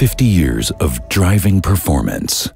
50 years of driving performance.